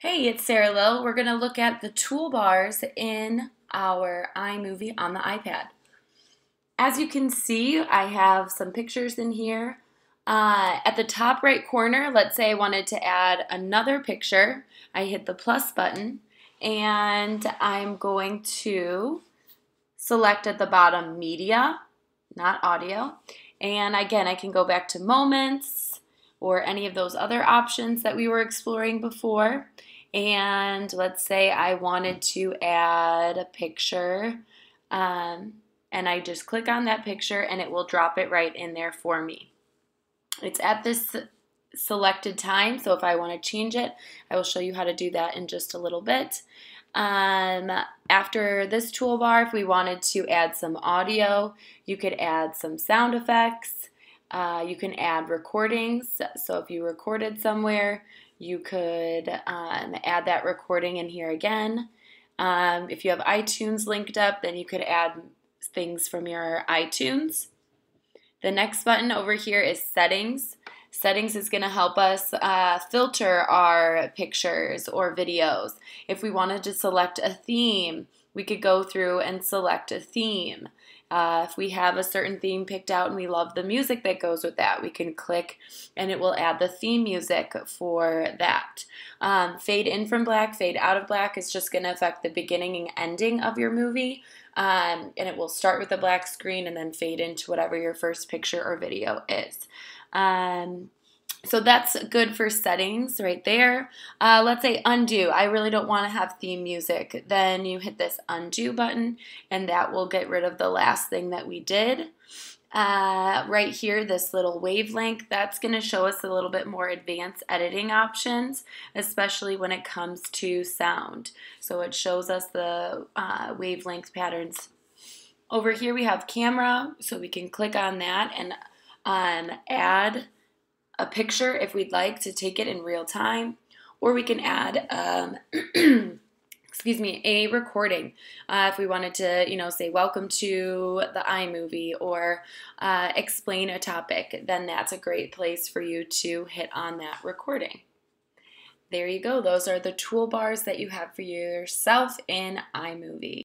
Hey, it's Sarah Lill. We're going to look at the toolbars in our iMovie on the iPad. As you can see, I have some pictures in here. Uh, at the top right corner, let's say I wanted to add another picture. I hit the plus button and I'm going to select at the bottom media, not audio. And again, I can go back to moments or any of those other options that we were exploring before. And let's say I wanted to add a picture, um, and I just click on that picture and it will drop it right in there for me. It's at this selected time, so if I want to change it, I will show you how to do that in just a little bit. Um, after this toolbar, if we wanted to add some audio, you could add some sound effects. Uh, you can add recordings. So if you recorded somewhere, you could um, add that recording in here again. Um, if you have iTunes linked up, then you could add things from your iTunes. The next button over here is settings. Settings is going to help us uh, filter our pictures or videos. If we wanted to select a theme, we could go through and select a theme. Uh, if we have a certain theme picked out and we love the music that goes with that, we can click and it will add the theme music for that. Um, fade in from black, fade out of black is just going to affect the beginning and ending of your movie. Um, and it will start with a black screen and then fade into whatever your first picture or video is. Um, so that's good for settings right there. Uh, let's say undo. I really don't want to have theme music. Then you hit this undo button and that will get rid of the last thing that we did. Uh, right here, this little wavelength, that's going to show us a little bit more advanced editing options, especially when it comes to sound. So it shows us the uh, wavelength patterns. Over here we have camera, so we can click on that and um, add a picture if we'd like to take it in real time, or we can add, um, excuse me, a recording uh, if we wanted to, you know, say welcome to the iMovie or uh, explain a topic, then that's a great place for you to hit on that recording. There you go. Those are the toolbars that you have for yourself in iMovie.